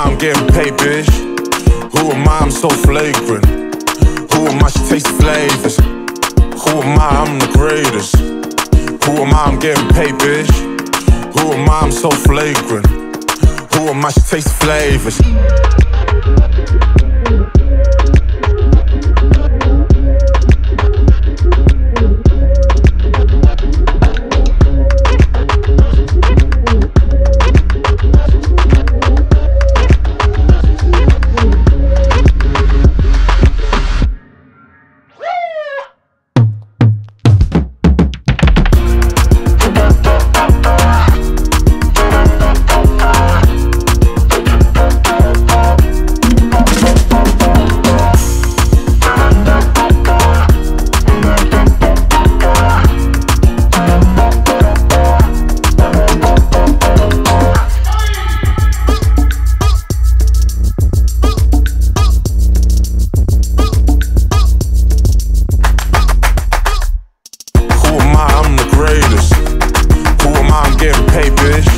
I'm getting paid, bitch. Who am I? I'm so flagrant. Who am I? She tastes flavors. Who am I? I'm the greatest. Who am I? I'm getting paid, bitch. Who am I? I'm so flagrant. Who am I? She tastes flavors. Hey, bitch.